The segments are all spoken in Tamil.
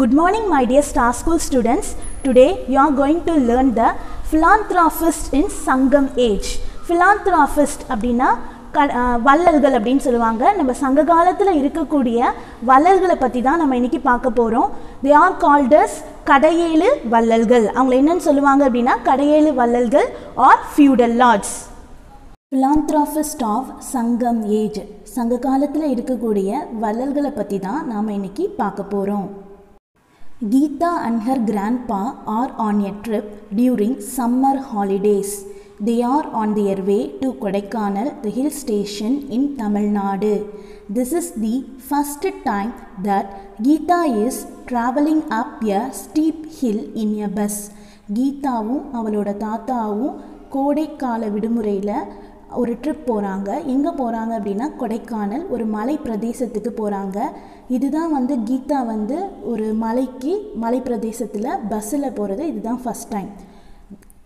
Good morning, my dear Star School students. Today you are going to learn the philanthropist in Sangam age. Philanthropist அப்படின்னா க வள்ளல்கள் அப்படின்னு சொல்லுவாங்க. நம்ம சங்க காலத்தில் இருக்கக்கூடிய வள்ளல்களை பற்றி தான் நம்ம இன்னைக்கு பார்க்க போகிறோம் தே ஆர் கால்டஸ் கடையேழு வள்ளல்கள். அவங்கள என்னன்னு சொல்லுவாங்க அப்படின்னா கடையேழு வள்ளல்கள் are feudal lords philanthropist of Sangam age சங்க காலத்தில் இருக்கக்கூடிய வள்ளல்களை பற்றி தான் நாம் இன்னைக்கு பார்க்க போகிறோம் Geetha and her grandpa are on a trip during summer holidays. They are on their way to Kodaikanal, the hill station in Tamil Nadu. This is the first time that Geeta is traveling up a steep hill in a bus. கீதாவும் அவளோட தாத்தாவும் கோடைக்கால விடுமுறையில் ஒரு ட்ரிப் போகிறாங்க எங்கே போகிறாங்க அப்படின்னா கொடைக்கானல் ஒரு மலை பிரதேசத்துக்கு போகிறாங்க இதுதான் வந்து கீதா வந்து ஒரு மலைக்கு மலை பிரதேசத்தில் பஸ்ஸில் போகிறது இதுதான் first time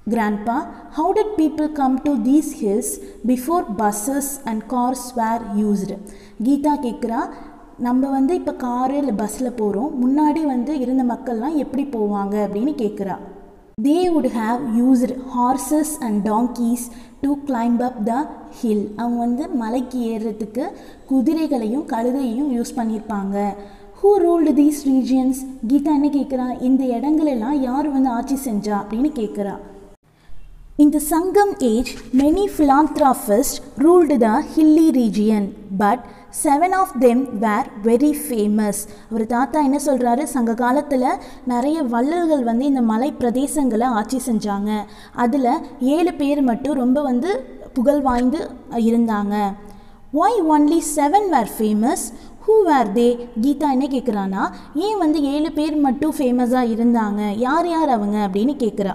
grandpa how did people come to these hills before buses and cars were used Geetha கேட்குறா நம்ம வந்து இப்போ காரு இல்லை பஸ்ஸில் போகிறோம் முன்னாடி வந்து இருந்த மக்கள்லாம் எப்படி போவாங்க அப்படின்னு கேட்குறா they would have used horses and donkeys to climb up the hill அவங்க வந்து மலைக்கு ஏறுறதுக்கு குதிரைகளையும் கழுதையும் யூஸ் பண்ணியிருப்பாங்க who ruled these regions Geetha என்ன கேட்குறா இந்த இடங்களெல்லாம் யார் வந்து ஆட்சி செஞ்சா அப்படின்னு கேட்குறா இந்த Sangam age many philanthropist ruled the hilly region but seven of them were very famous அவர் தாத்தா என்ன சொல்கிறாரு சங்க காலத்தில் நிறைய வள்ளல்கள் வந்து இந்த மலை பிரதேசங்களை ஆட்சி செஞ்சாங்க. அதில் ஏழு பேர் மட்டும் ரொம்ப வந்து புகழ் வாய்ந்து இருந்தாங்க. Why only seven were famous who were they Geetha என்ன கேட்குறான்னா ஏன் வந்து ஏழு பேர் மட்டும் ஃபேமஸாக இருந்தாங்க? யார் யார் அவங்க அப்படின்னு கேட்குறா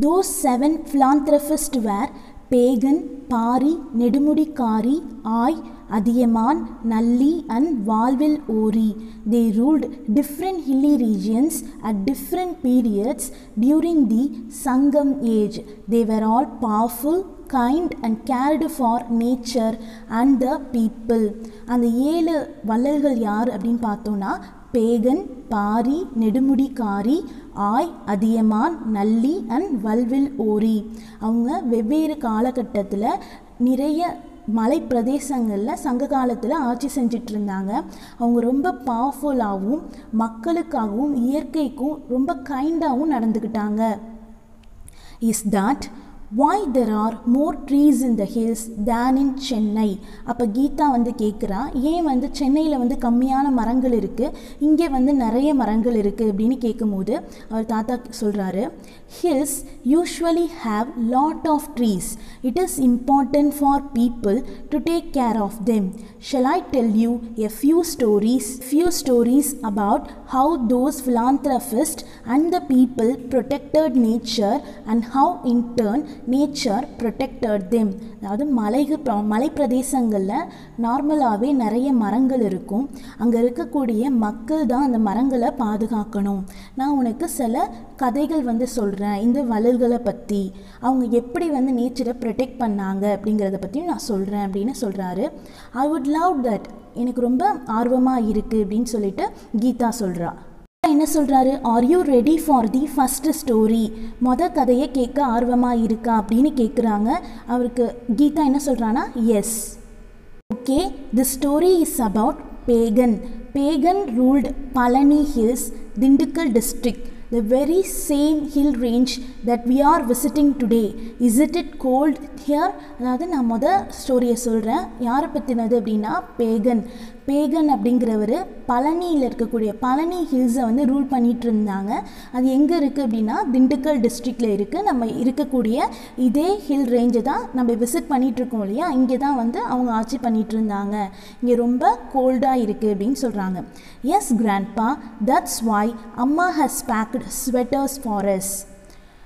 those seven philanthropists were Pegan Pari Nedumudikari Ay Athiyaman Nalli and Valvil Ori they ruled different hilly regions at different periods during the Sangam age they were all powerful kind and cared for nature and the people அந்த ஏழு வள்ளல்கள் யார் அப்படின்னு பார்த்தோன்னா பேகன் பாரி நெடுமுடிக்காரி ஆய் அதியமான் நல்லி அண்ட் வல்வில் ஓரி. அவங்க வெவ்வேறு காலகட்டத்தில் நிறைய மலை பிரதேசங்களில் சங்க காலத்தில் ஆட்சி செஞ்சிட்டு இருந்தாங்க அவங்க ரொம்ப பவர்ஃபுல்லாகவும் மக்களுக்காகவும் இயற்கைக்கும் ரொம்ப கைண்டாகவும் நடந்துக்கிட்டாங்க. Is that why there are more trees in the hills than in Chennai அப்போ கீதா வந்து கேட்குறா ஏன் வந்து சென்னையில் வந்து கம்மியான மரங்கள் இருக்குது இங்கே வந்து நிறைய மரங்கள் இருக்குது அப்படின்னு கேட்கும்போது அவர் தாத்தா சொல்கிறாரு hills usually have lot of trees it is important for people to take care of them shall I tell you a few stories few stories about how those philanthropist and the people protected nature and how in turn nature protected them அதாவது மலை மலை பிரதேசங்களில் நார்மலாகவே நிறைய மரங்கள் இருக்கும். அங்கே இருக்கக்கூடிய மக்கள் தான் அந்த மரங்களை பாதுகாக்கணும். நான் உனக்கு சில கதைகள் வந்து சொல்கிறேன் இந்த வளர்களை பற்றி அவங்க எப்படி வந்து நேச்சரை ப்ரொடெக்ட் பண்ணாங்க அப்படிங்கிறத பற்றியும் நான் சொல்கிறேன் அப்படின்னு சொல்கிறாரு ஐ வுட் லவ் தட் எனக்கு ரொம்ப ஆர்வமாக இருக்குது அப்படின்னு சொல்லிட்டு கீதா சொல்கிறா என்ன சொல்கிறாரு are you ready for the first story மொதல் கதையை கேட்க ஆர்வமாக இருக்கா அப்படின்னு கேட்குறாங்க அவருக்கு கீதா என்ன சொல்கிறான்னா yes okay the story is about Pegan Pegan ruled Palani hills Dindigul district the very same hill range that we are visiting today. Isn't it it cold here? அதாவது நான் மொதல் ஸ்டோரியை சொல்கிறேன் யாரை பற்றினது அப்படின்னா பேகன் பேகன் அப்படிங்கிறவர் பழனியில் இருக்கக்கூடிய பழனி ஹில்ஸை வந்து ரூல் பண்ணிகிட்டு இருந்தாங்க அது எங்கே இருக்குது அப்படின்னா திண்டுக்கல் டிஸ்ட்ரிக்டில் இருக்குது நம்ம இருக்கக்கூடிய இதே ஹில் ரேஞ்சை தான் நம்ம விசிட் பண்ணிகிட்ருக்கோம் இல்லையா? இங்கே தான் வந்து அவங்க ஆட்சி பண்ணிகிட்டு இருந்தாங்க இங்கே ரொம்ப கோல்டாக இருக்குது அப்படின்னு சொல்கிறாங்க எஸ் கிராண்ட்பா தட்ஸ் வாய் அம்மா has packed sweaters for us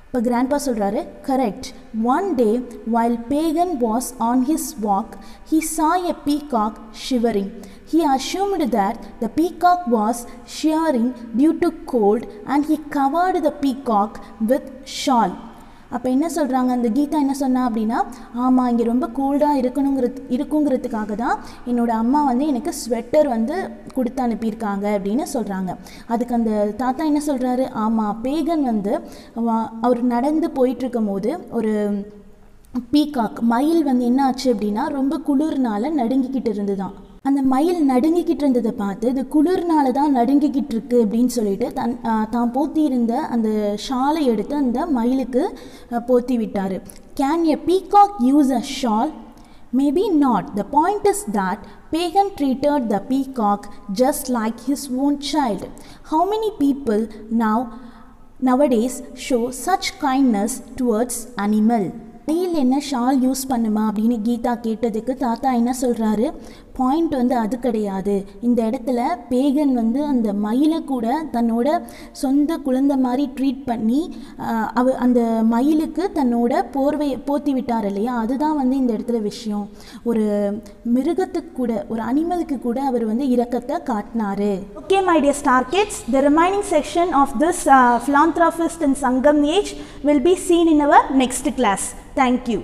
இப்போ கிராண்ட்பா சொல்கிறாரு correct one day while Pegan was on his walk he saw a peacock shivering he assumed that the peacock was shivering due to cold and he covered the peacock with shawl அப்போ என்ன சொல்கிறாங்க அந்த கீதா என்ன சொன்னா அப்படின்னா ஆமாம் இங்கே ரொம்ப கூல்டாக இருக்கணுங்கிறது இருக்குங்கிறதுக்காக தான் என்னோடய அம்மா வந்து எனக்கு ஸ்வெட்டர் வந்து கொடுத்து அனுப்பியிருக்காங்க அப்படின்னு சொல்கிறாங்க அதுக்கு அந்த தாத்தா என்ன சொல்கிறாரு ஆமாம் பேகன் வந்து வா- அவர் நடந்து போயிட்டுருக்கும் போது ஒரு பீகாக் மயில் வந்து என்ன ஆச்சு அப்படின்னா ரொம்ப குளிர்னால நடுங்கிக்கிட்டு இருந்துதான். அந்த மயில் நடுங்கிக்கிட்டு இருந்ததை பார்த்து இது குளிர்னால தான் நடுங்கிக்கிட்டு இருக்கு அப்படின்னு சொல்லிட்டு தன் தான் போத்தியிருந்த அந்த ஷாலை எடுத்து அந்த மயிலுக்கு போத்தி விட்டார் can a peacock use a shawl maybe not the point is that pagan treated the peacock just like his own child. How many people now nowadays show such kindness towards animal? மயில் என்ன ஷால் யூஸ் பண்ணுமா அப்படின்னு கீதா கேட்டதுக்கு தாத்தா என்ன சொல்கிறாரு பாயிண்ட் வந்து அது கிடையாது. இந்த இடத்துல பேகன் வந்து அந்த மயிலை கூட தன்னோட சொந்த குழந்தை மாதிரி ட்ரீட் பண்ணி அவ அந்த மயிலுக்கு தன்னோட போர்வையை போத்தி விட்டார் இல்லையா? அதுதான் வந்து இந்த இடத்துல விஷயம். ஒரு மிருகத்துக்கு கூட ஒரு அனிமலுக்கு கூட அவர் வந்து இரக்கத்தை காட்டினாரு. Okay my dear star kids the remaining section of this philanthropist and Sangam age will be seen in our next class thank you.